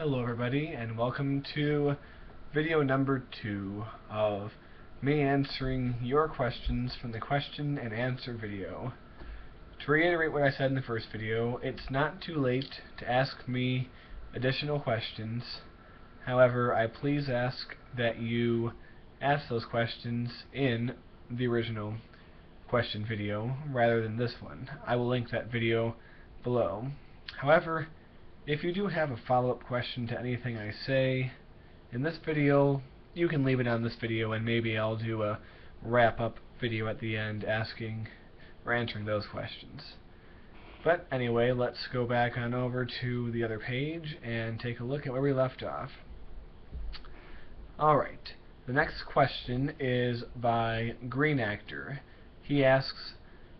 Hello everybody and welcome to video number two of me answering your questions from the question and answer video. To reiterate what I said in the first video, it's not too late to ask me additional questions. However, I please ask that you ask those questions in the original question video rather than this one. I will link that video below. However, if you do have a follow-up question to anything I say in this video, you can leave it on this video and maybe I'll do a wrap-up video at the end asking or answering those questions. But anyway, let's go back on over to the other page and take a look at where we left off. Alright, the next question is by Green Actor. He asks,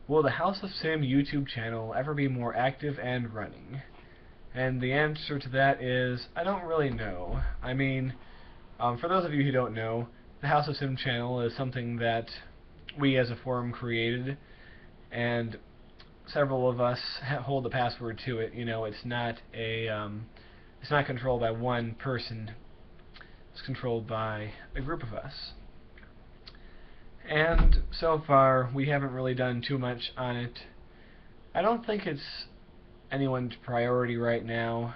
Will the House of Sim YouTube channel ever be more active and running? And the answer to that is, I don't really know. I mean, um, for those of you who don't know, the House of Sim channel is something that we as a forum created, and several of us hold the password to it. You know, it's not a, um, it's not controlled by one person. It's controlled by a group of us. And so far, we haven't really done too much on it. I don't think it's anyone's priority right now.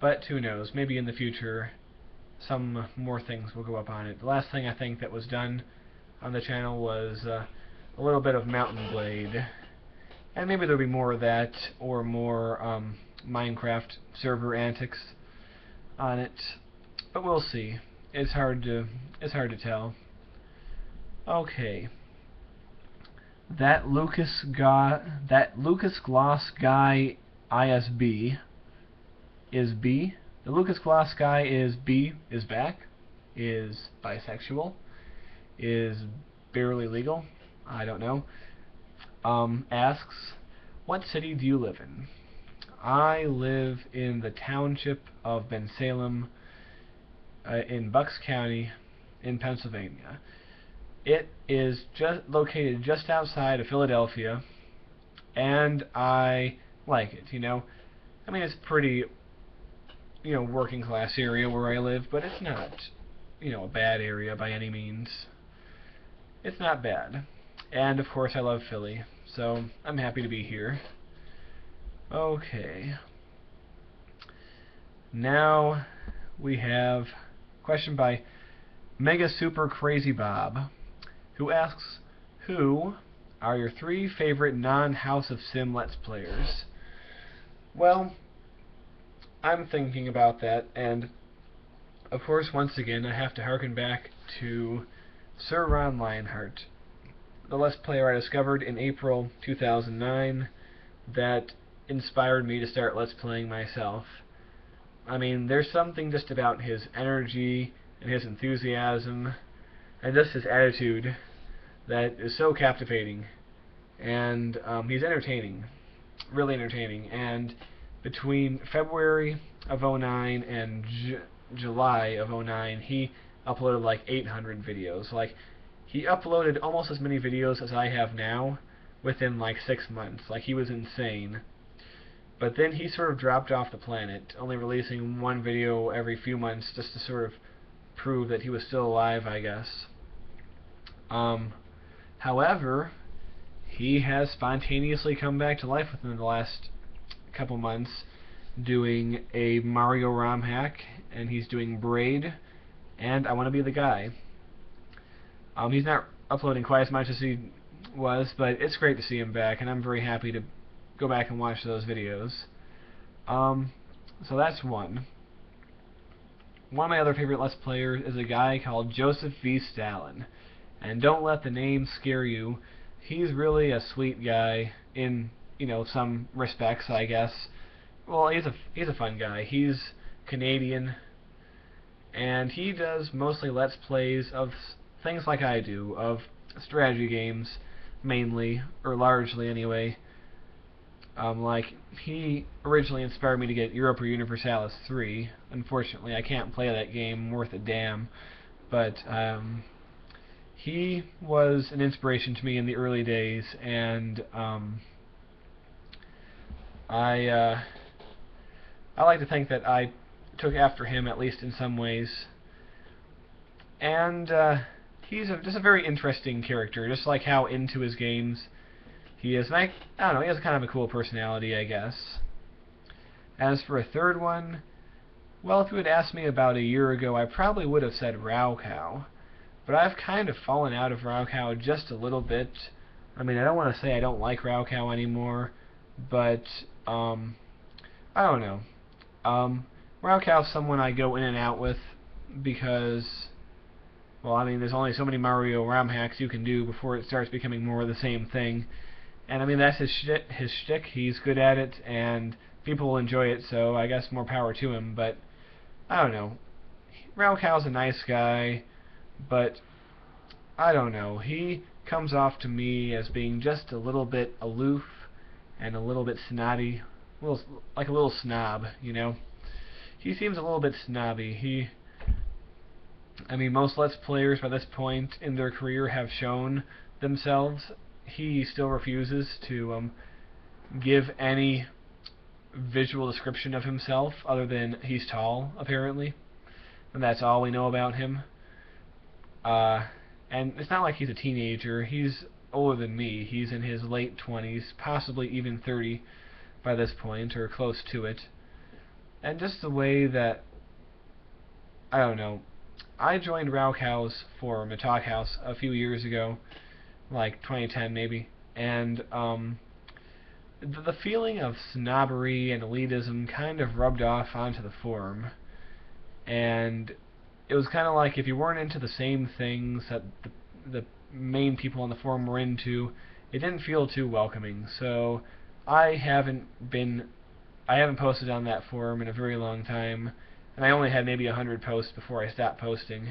But who knows, maybe in the future some more things will go up on it. The last thing I think that was done on the channel was uh, a little bit of Mount & Blade. And maybe there'll be more of that, or more um, Minecraft server antics on it. But we'll see. It's hard to it's hard to tell. Okay that Lucas guy, that Lucas Gloss guy ISB is B. The Lucas Gloss guy is B, is back, is bisexual, is barely legal, I don't know. Um, asks, what city do you live in? I live in the township of Bensalem uh, in Bucks County in Pennsylvania. It is just located just outside of Philadelphia, and I like it. You know, I mean it's pretty, you know, working class area where I live, but it's not, you know, a bad area by any means. It's not bad, and of course I love Philly, so I'm happy to be here. Okay. Now we have question by Mega Super Crazy Bob who asks, Who are your three favorite non-House of Sim Let's Players? Well, I'm thinking about that, and of course, once again, I have to harken back to Sir Ron Lionheart, the Let's Player I discovered in April 2009 that inspired me to start Let's Playing myself. I mean, there's something just about his energy and his enthusiasm and just his attitude that is so captivating, and um, he's entertaining, really entertaining. And between February of 09 and J July of 09, he uploaded like 800 videos. Like he uploaded almost as many videos as I have now within like six months. Like he was insane. But then he sort of dropped off the planet, only releasing one video every few months just to sort of prove that he was still alive, I guess. Um, However, he has spontaneously come back to life within the last couple months doing a Mario ROM hack, and he's doing Braid, and I Want to Be the Guy. Um, he's not uploading quite as much as he was, but it's great to see him back, and I'm very happy to go back and watch those videos. Um, so that's one. One of my other favorite Let's Players is a guy called Joseph V. Stalin. And don't let the name scare you. He's really a sweet guy in, you know, some respects, I guess. Well, he's a he's a fun guy. He's Canadian and he does mostly let's plays of things like I do, of strategy games mainly or largely anyway. Um, like he originally inspired me to get Europa Universalis 3. Unfortunately, I can't play that game worth a damn, but um, he was an inspiration to me in the early days, and um, I uh, I like to think that I took after him at least in some ways. And uh, he's a, just a very interesting character, just like how into his games he is. And I, I don't know, he has kind of a cool personality, I guess. As for a third one, well, if you had asked me about a year ago, I probably would have said raocow. But I've kind of fallen out of raocow just a little bit. I mean, I don't want to say I don't like raocow anymore, but, um, I don't know. Um, is someone I go in and out with because, well, I mean, there's only so many Mario ROM hacks you can do before it starts becoming more of the same thing. And I mean, that's his shtick. His shtick. He's good at it, and people enjoy it. So I guess more power to him. But I don't know. raocow's a nice guy, but I don't know. He comes off to me as being just a little bit aloof and a little bit snotty, a little, like a little snob, you know. He seems a little bit snobby. He, I mean, most Let's Players by this point in their career have shown themselves. He still refuses to um, give any visual description of himself other than he's tall, apparently. And that's all we know about him. Uh, and it's not like he's a teenager. He's older than me. He's in his late 20s, possibly even 30 by this point, or close to it. And just the way that, I don't know, I joined raocow's for Talkhaus a few years ago, like 2010 maybe, and um, the, the feeling of snobbery and elitism kind of rubbed off onto the forum, and it was kind of like if you weren't into the same things that the, the main people on the forum were into, it didn't feel too welcoming. So I haven't been, I haven't posted on that forum in a very long time, and I only had maybe a hundred posts before I stopped posting.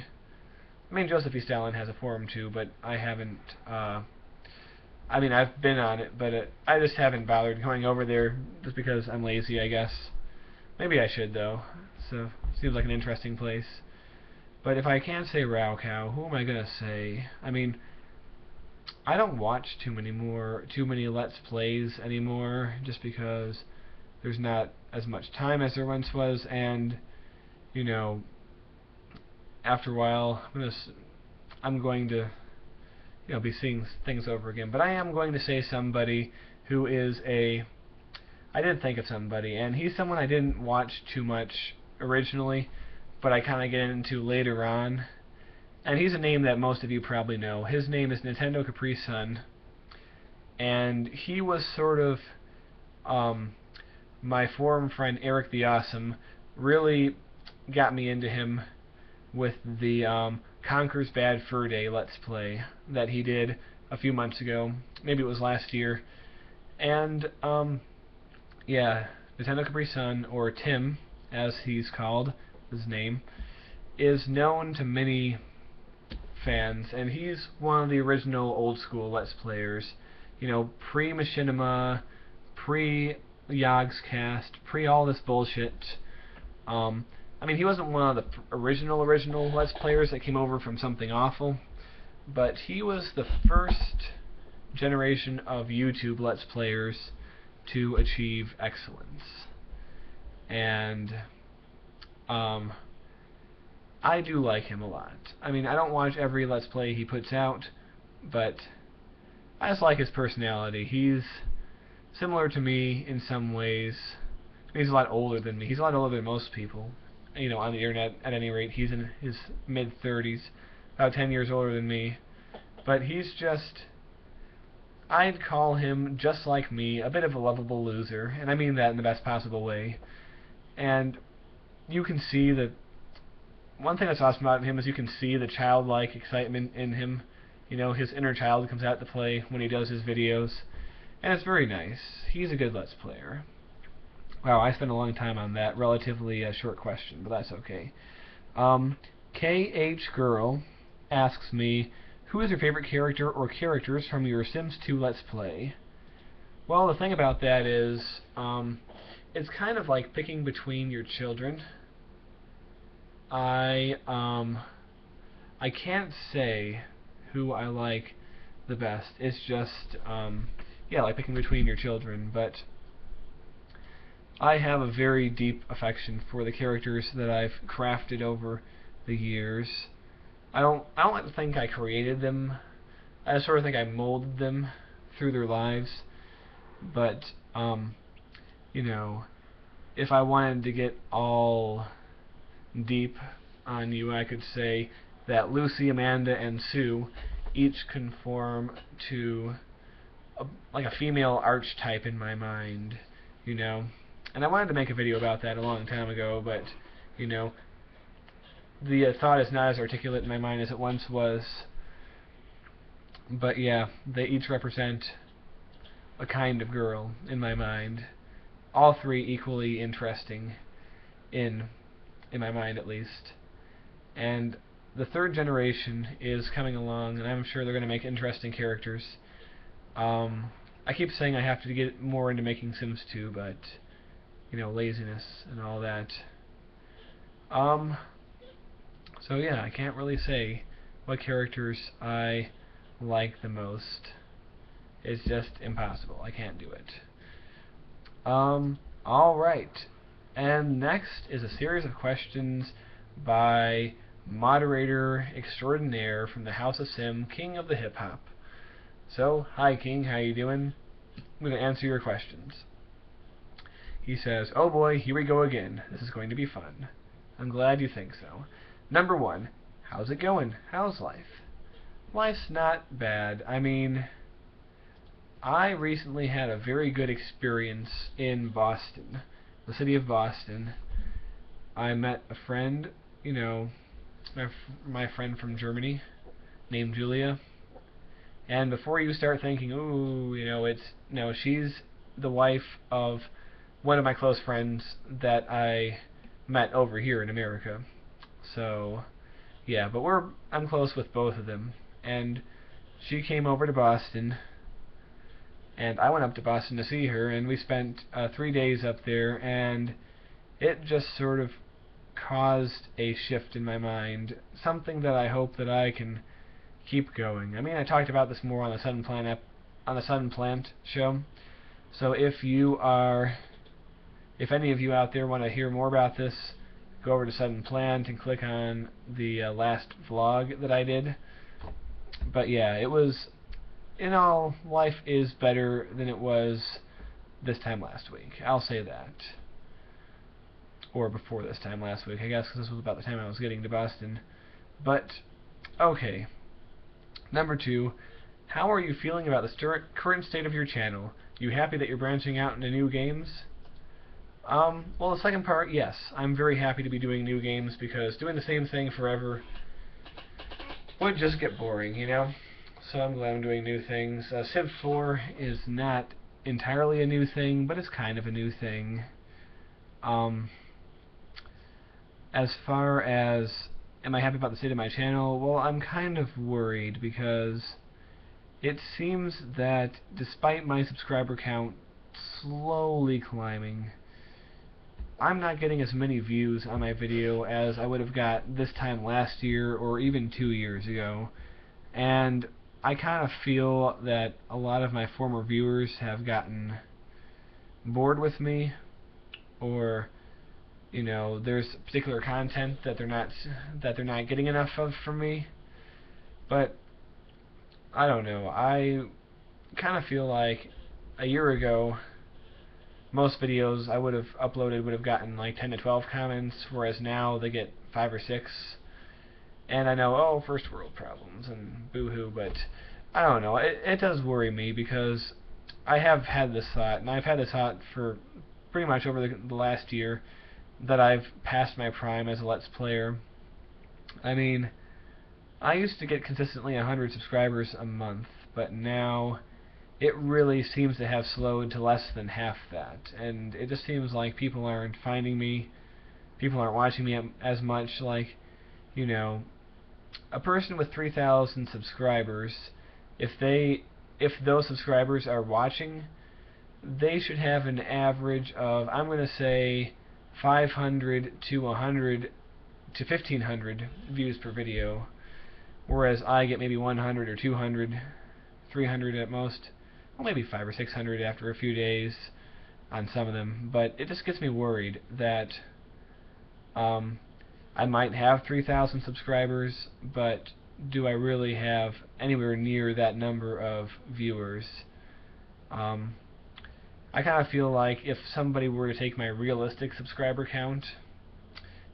I mean, Joseph E. Stalin has a forum too, but I haven't. Uh, I mean, I've been on it, but it, I just haven't bothered going over there just because I'm lazy, I guess. Maybe I should though. So seems like an interesting place. But if I can't say raocow, who am I gonna say? I mean, I don't watch too many more, too many Let's Plays anymore, just because there's not as much time as there once was, and you know, after a while, I'm gonna, I'm going to, you know, be seeing things over again. But I am going to say somebody who is a, I didn't think of somebody, and he's someone I didn't watch too much originally but I kind of get into later on. And he's a name that most of you probably know. His name is Nintendo Capri Sun. And he was sort of um, my forum friend Eric the Awesome really got me into him with the um, Bad Fur Day Let's Play that he did a few months ago. Maybe it was last year. And, um, yeah, Nintendo Capri Sun, or Tim, as he's called, his name, is known to many fans, and he's one of the original old school Let's Players. You know, pre Machinima, pre Yogscast, pre all this bullshit. Um, I mean, he wasn't one of the original original Let's Players that came over from something awful, but he was the first generation of YouTube Let's Players to achieve excellence. And um, I do like him a lot. I mean, I don't watch every Let's Play he puts out, but I just like his personality. He's similar to me in some ways. He's a lot older than me. He's a lot older than most people. You know, on the internet, at any rate, he's in his mid-30s, about 10 years older than me. But he's just... I'd call him, just like me, a bit of a lovable loser, and I mean that in the best possible way. And you can see that one thing that's awesome about him is you can see the childlike excitement in him. You know, his inner child comes out to play when he does his videos, and it's very nice. He's a good Let's Player. Wow, I spent a long time on that relatively short question, but that's okay. Um, KH Girl asks me, who is your favorite character or characters from your Sims 2 Let's Play? Well, the thing about that is, um, it's kind of like picking between your children. I um I can't say who I like the best. It's just um yeah, like picking between your children, but I have a very deep affection for the characters that I've crafted over the years. I don't I don't like to think I created them. I sort of think I molded them through their lives. But um you know, if I wanted to get all deep on you, I could say that Lucy, Amanda, and Sue each conform to a, like a female archetype in my mind, you know. And I wanted to make a video about that a long time ago, but you know, the uh, thought is not as articulate in my mind as it once was. But yeah, they each represent a kind of girl in my mind. All three equally interesting in in my mind at least. And the third generation is coming along, and I'm sure they're going to make interesting characters. Um, I keep saying I have to get more into making Sims 2, but you know, laziness and all that. Um, so yeah, I can't really say what characters I like the most. It's just impossible. I can't do it. Um, alright. And next is a series of questions by moderator extraordinaire from the House of Sim, King of the Hip Hop. So, hi King, how you doing? I'm going to answer your questions. He says, Oh boy, here we go again. This is going to be fun. I'm glad you think so. Number one, how's it going? How's life? Life's not bad. I mean, I recently had a very good experience in Boston, the city of Boston. I met a friend, you know, my, my friend from Germany named Julia. And before you start thinking, ooh, you know, it's no, she's the wife of one of my close friends that I met over here in America. So, yeah, but we're I'm close with both of them. And she came over to Boston, and I went up to Boston to see her, and we spent uh, three days up there, and it just sort of caused a shift in my mind, something that I hope that I can keep going. I mean, I talked about this more on the Sudden Plant on the Sudden Plant show. So if you are, if any of you out there want to hear more about this, go over to Sudden Plant and click on the uh, last vlog that I did. But yeah, it was, in all, life is better than it was this time last week. I'll say that or before this time last week, I guess, because this was about the time I was getting to Boston. But, okay. Number two, how are you feeling about the current state of your channel? You happy that you're branching out into new games? Um, well, the second part, yes. I'm very happy to be doing new games because doing the same thing forever would just get boring, you know? So I'm glad I'm doing new things. Uh, Civ 4 is not entirely a new thing, but it's kind of a new thing. Um, as far as am I happy about the state of my channel, well, I'm kind of worried because it seems that despite my subscriber count slowly climbing, I'm not getting as many views on my video as I would have got this time last year or even two years ago. And I kind of feel that a lot of my former viewers have gotten bored with me or you know there's particular content that they're not that they're not getting enough of from me. But I don't know. I kind of feel like a year ago most videos I would have uploaded would have gotten like 10 to 12 comments whereas now they get 5 or 6 and I know oh first world problems and boohoo but I don't know it, it does worry me because I have had this thought and I've had this thought for pretty much over the, the last year that I've passed my prime as a Let's Player. I mean, I used to get consistently 100 subscribers a month, but now it really seems to have slowed to less than half that. And it just seems like people aren't finding me, people aren't watching me as much. Like, you know, a person with 3,000 subscribers, if they, if those subscribers are watching, they should have an average of, I'm going to say, 500 to 100 to 1500 views per video, whereas I get maybe 100 or 200, 300 at most, well maybe 5 or 600 after a few days. on some of them, but it just gets me worried that um, I might have 3,000 subscribers, but do I really have anywhere near that number of viewers? Um, I kind of feel like if somebody were to take my realistic subscriber count,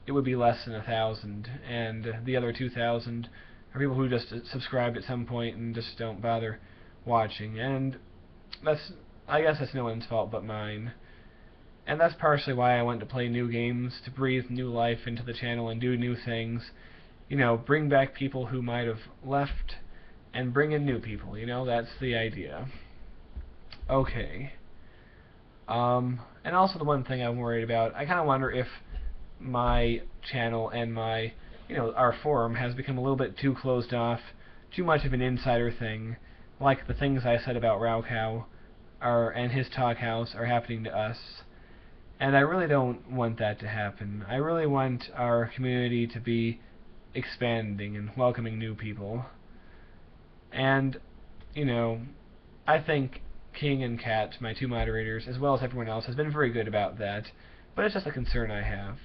it would be less than a thousand, and the other 2,000 are people who just subscribed at some point and just don't bother watching, and that's I guess that's no one's fault but mine. And that's partially why I went to play new games, to breathe new life into the channel and do new things. You know, bring back people who might have left and bring in new people, you know, that's the idea. Okay. Um, and also the one thing I'm worried about, I kind of wonder if my channel and my, you know, our forum has become a little bit too closed off, too much of an insider thing, like the things I said about raocow are and his Talkhaus are happening to us. And I really don't want that to happen. I really want our community to be expanding and welcoming new people. And, you know, I think King and Cat, my two moderators, as well as everyone else, has been very good about that. But it's just a concern I have.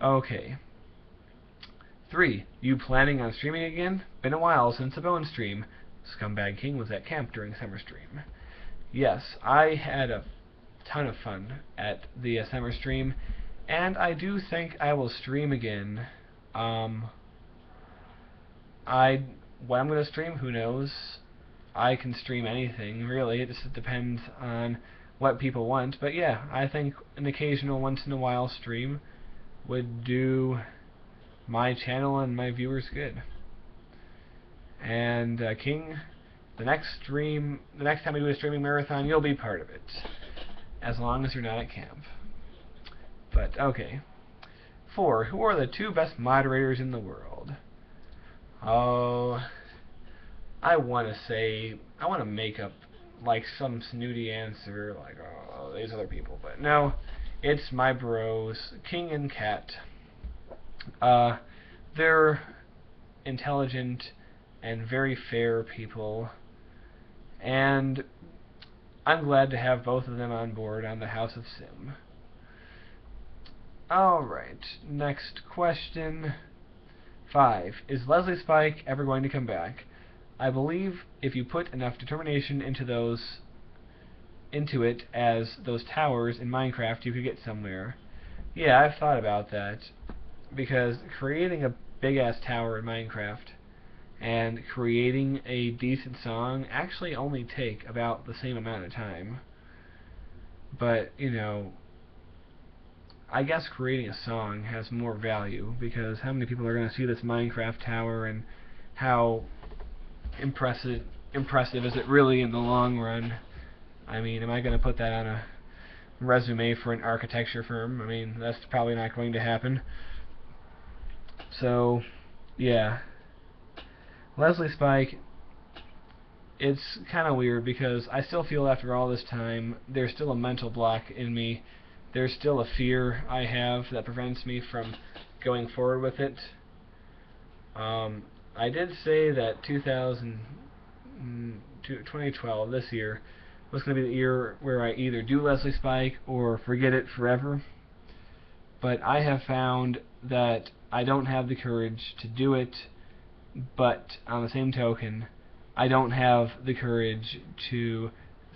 Okay. 3. You planning on streaming again? Been a while since a bone stream. Scumbag King was at camp during summer stream. Yes, I had a ton of fun at the uh, summer stream, and I do think I will stream again. Um, I when I'm to stream, who knows? I can stream anything, really. It just depends on what people want. But yeah, I think an occasional once in a while stream would do my channel and my viewers good. And uh, King, the next stream, the next time we do a streaming marathon, you'll be part of it as long as you're not at camp. But, okay. Four, who are the two best moderators in the world? Oh, I want to say, I want to make up like some snooty answer, like, oh, these other people. But no, it's my bros, King and Cat. Uh, they're intelligent and very fair people. And I'm glad to have both of them on board on the House of Sim. Alright, next question. 5. Is Leslie Spike ever going to come back? I believe if you put enough determination into those into it as those towers in Minecraft, you could get somewhere. Yeah, I've thought about that. Because creating a big-ass tower in Minecraft and creating a decent song actually only take about the same amount of time. But, you know, I guess creating a song has more value because how many people are going to see this Minecraft tower and how impressive impressive is it really in the long run? I mean, am I going to put that on a resume for an architecture firm? I mean, that's probably not going to happen. So, yeah. Leslie Spike, it's kind of weird because I still feel after all this time there's still a mental block in me. There's still a fear I have that prevents me from going forward with it. Um, I did say that 2000, 2012, this year, was going to be the year where I either do Leslie Spike or forget it forever. But I have found that I don't have the courage to do it but on the same token, I don't have the courage to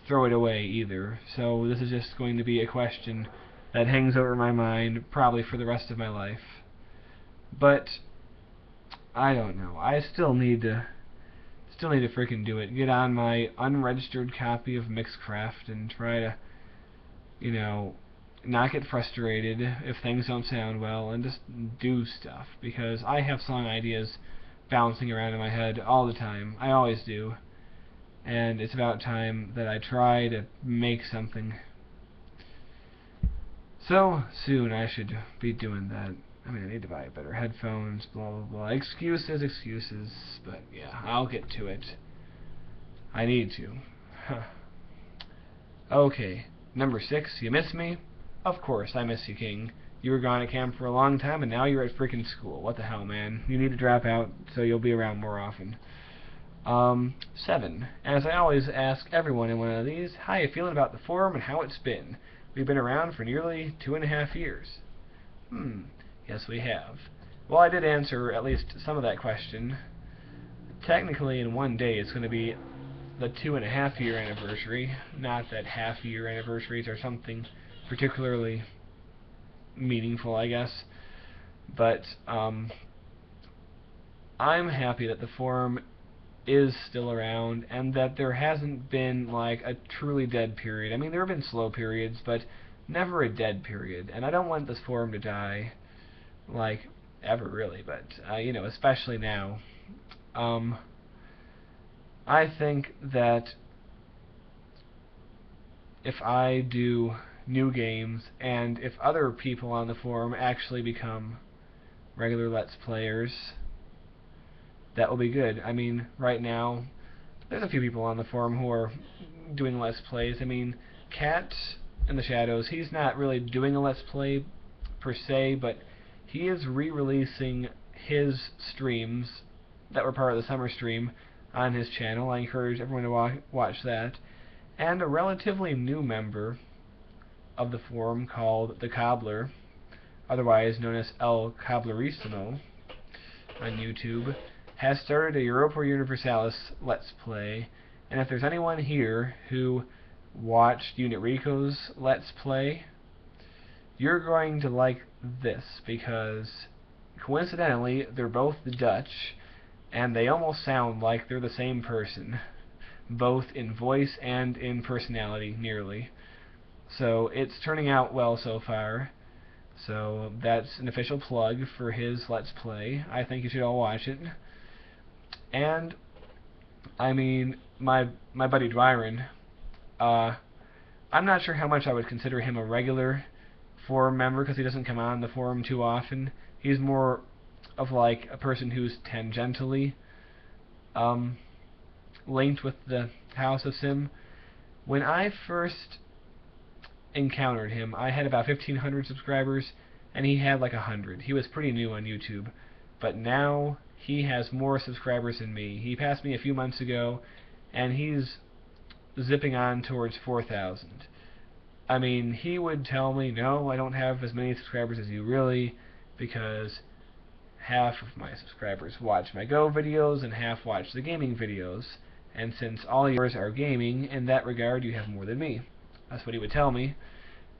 throw it away either. So this is just going to be a question that hangs over my mind probably for the rest of my life. But I don't know. I still need to still need to freaking do it. Get on my unregistered copy of Mixcraft and try to you know not get frustrated if things don't sound well and just do stuff because I have song ideas bouncing around in my head all the time. I always do. And it's about time that I try to make something. So soon I should be doing that. I mean, I need to buy better headphones, blah, blah, blah. Excuses, excuses. But yeah, I'll get to it. I need to. okay, number six, you miss me? Of course, I miss you, King. You were gone at camp for a long time, and now you're at freaking school. What the hell, man? You need to drop out so you'll be around more often. Um, seven. As I always ask everyone in one of these, how you feeling about the forum and how it's been? We've been around for nearly two and a half years. Hmm. Yes, we have. Well, I did answer at least some of that question. Technically, in one day, it's going to be the two and a half year anniversary. Not that half year anniversaries are something particularly meaningful, I guess. But um, I'm happy that the forum is still around and that there hasn't been like a truly dead period. I mean, there have been slow periods, but never a dead period. And I don't want this forum to die, like ever really, but uh, you know, especially now. Um, I think that if I do new games and if other people on the forum actually become regular Let's Players, that will be good. I mean, right now, there's a few people on the forum who are doing Let's Plays. I mean, Cat in the Shadows, he's not really doing a Let's Play per se, but he is re-releasing his streams that were part of the summer stream on his channel. I encourage everyone to wa watch that. And a relatively new member of the forum called The Cobbler, otherwise known as El Cobblerissimo on YouTube, has started a Europa Universalis Let's Play, and if there's anyone here who watched Unit Rico's Let's Play, you're going to like this, because coincidentally, they're both Dutch, and they almost sound like they're the same person, both in voice and in personality, nearly. So it's turning out well so far. So that's an official plug for his Let's Play. I think you should all watch it. And I mean, my my buddy Dwyrin, uh, I'm not sure how much I would consider him a regular forum member because he doesn't come on the forum too often. He's more of like a person who's tangentially um, linked with the House of Sim. When I first encountered him, I had about 1,500 subscribers, and he had like 100. He was pretty new on YouTube. But now he has more subscribers than me. He passed me a few months ago, and he's zipping on towards 4,000. I mean, he would tell me, no, I don't have as many subscribers as you really, because half of my subscribers watch my Go videos and half watch the gaming videos. And since all yours are gaming, in that regard you have more than me. That's what he would tell me,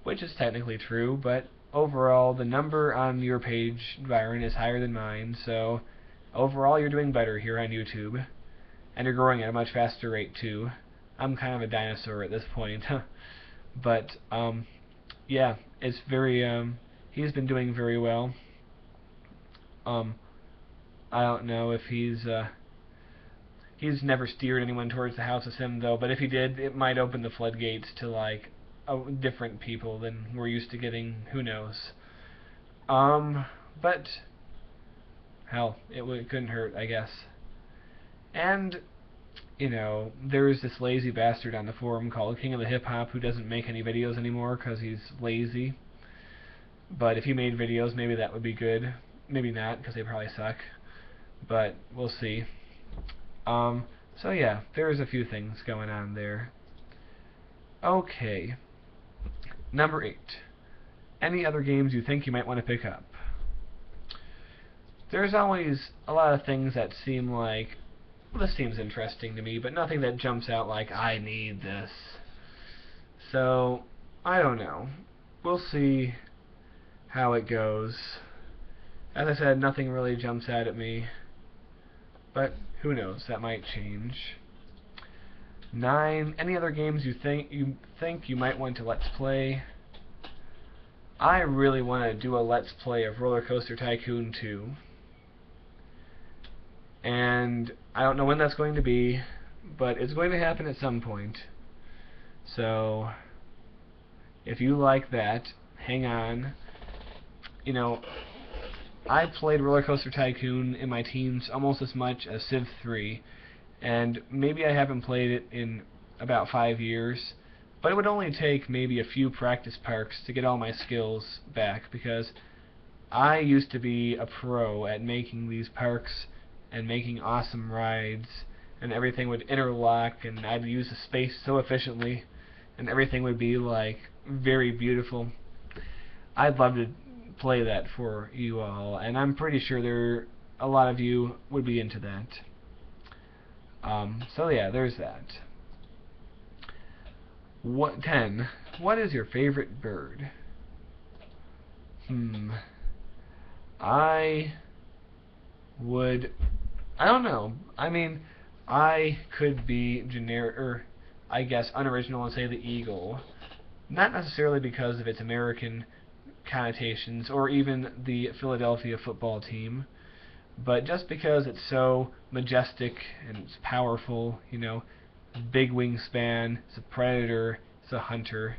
which is technically true, but overall the number on your page, Dwyrin, is higher than mine, so overall you're doing better here on YouTube. And you're growing at a much faster rate too. I'm kind of a dinosaur at this point. but um yeah, it's very um he's been doing very well. Um I don't know if he's uh He's never steered anyone towards the House of Sim though, but if he did, it might open the floodgates to like different people than we're used to getting. Who knows? Um, but hell, it, it couldn't hurt, I guess. And you know, there's this lazy bastard on the forum called King of the Hip Hop who doesn't make any videos anymore because he's lazy. But if he made videos, maybe that would be good. Maybe not, because they probably suck. But we'll see. Um, so yeah, there's a few things going on there. Okay. Number 8. Any other games you think you might want to pick up? There's always a lot of things that seem like, well, this seems interesting to me, but nothing that jumps out like, I need this. So, I don't know. We'll see how it goes. As I said, nothing really jumps out at me. But who knows? That might change. Nine. Any other games you think you think you might want to let's play? I really want to do a let's play of Roller Coaster Tycoon 2. And I don't know when that's going to be, but it's going to happen at some point. So if you like that, hang on. You know, I played Roller Coaster Tycoon in my teens almost as much as Civ 3, and maybe I haven't played it in about five years, but it would only take maybe a few practice parks to get all my skills back, because I used to be a pro at making these parks and making awesome rides and everything would interlock, and I'd use the space so efficiently, and everything would be like very beautiful. I'd love to play that for you all, and I'm pretty sure there a lot of you would be into that. Um, so yeah, there's that. What ten? What is your favorite bird? Hmm. I would. I don't know. I mean, I could be generic, or I guess unoriginal and say the eagle. Not necessarily because of its American connotations or even the Philadelphia football team, but just because it's so majestic and it's powerful, you know, big wingspan, it's a predator, it's a hunter,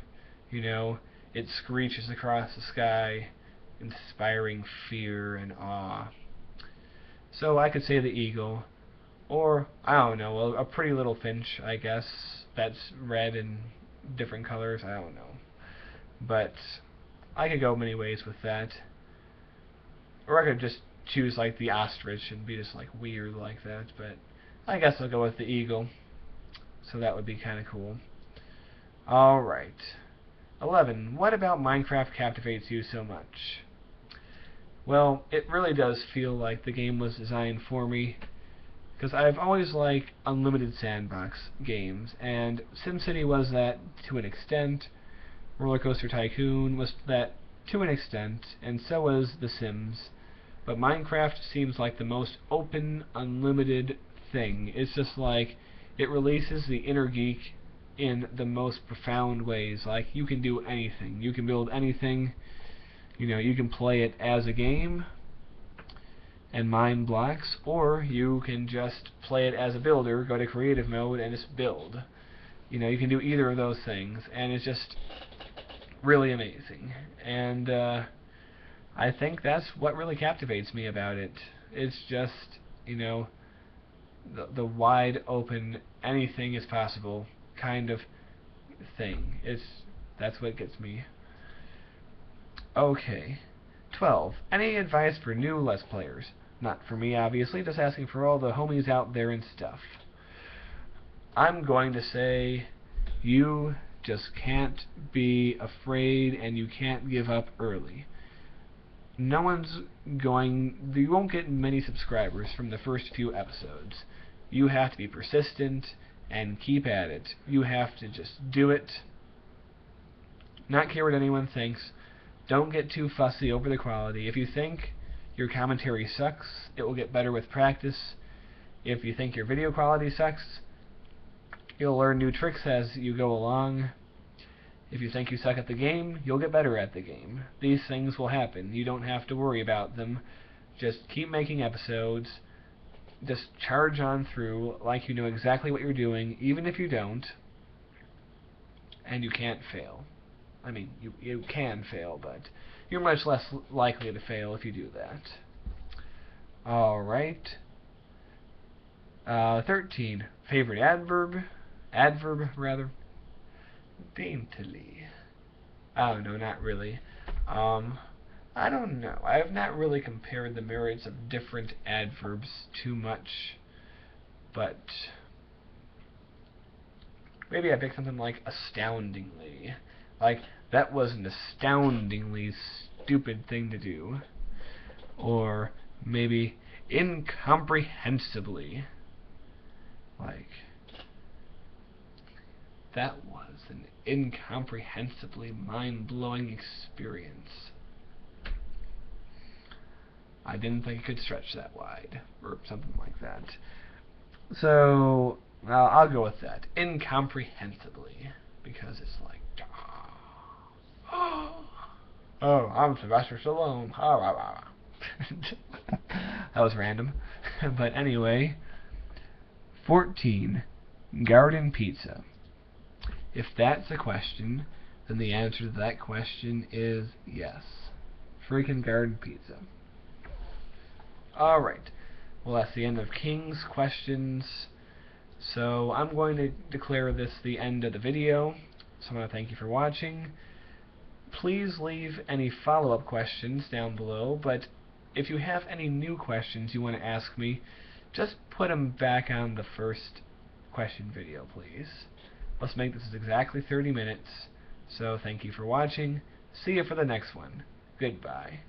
you know, it screeches across the sky, inspiring fear and awe. So I could say the eagle, or I don't know, a, a pretty little finch, I guess, that's red and different colors, I don't know. But I could go many ways with that. Or I could just choose like the ostrich and be just like weird like that, but I guess I'll go with the eagle. So that would be kind of cool. Alright. 11. What about Minecraft captivates you so much? Well, it really does feel like the game was designed for me. Because I've always liked unlimited sandbox games, and SimCity was that to an extent. Roller Coaster Tycoon was that to an extent, and so was The Sims. But Minecraft seems like the most open, unlimited thing. It's just like it releases the inner geek in the most profound ways. Like you can do anything. You can build anything. You know, you can play it as a game and mine blocks, or you can just play it as a builder, go to creative mode and just build. You know, you can do either of those things, and it's just really amazing. And uh, I think that's what really captivates me about it. It's just, you know, the, the wide open, anything is possible kind of thing. It's that's what gets me. Okay. 12. Any advice for new Let's Players? Not for me, obviously, just asking for all the homies out there and stuff. I'm going to say you just can't be afraid and you can't give up early. No one's going, you won't get many subscribers from the first few episodes. You have to be persistent and keep at it. You have to just do it, not care what anyone thinks. Don't get too fussy over the quality. If you think your commentary sucks, it will get better with practice. If you think your video quality sucks, You'll learn new tricks as you go along. If you think you suck at the game, you'll get better at the game. These things will happen. You don't have to worry about them. Just keep making episodes. Just charge on through like you know exactly what you're doing, even if you don't. And you can't fail. I mean, you, you can fail, but you're much less likely to fail if you do that. Alright. Uh, 13. Favorite adverb? Adverb rather? Daintily. Oh no not really. Um I don't know. I have not really compared the merits of different adverbs too much but maybe I pick something like astoundingly. Like that was an astoundingly stupid thing to do. Or maybe incomprehensibly. Like that was an incomprehensibly mind-blowing experience. I didn't think it could stretch that wide, or something like that. So, I'll go with that. Incomprehensibly. Because it's like, oh, oh I'm Sylvester Stallone. that was random. but anyway, 14. Garden Pizza. If that's a question, then the answer to that question is yes. Freaking garden pizza. Alright. Well, that's the end of King's questions. So I'm going to declare this the end of the video. So I want to thank you for watching. Please leave any follow-up questions down below, but if you have any new questions you want to ask me, just put them back on the first question video, please. Let's make this exactly 30 minutes. So thank you for watching. See you for the next one. Goodbye.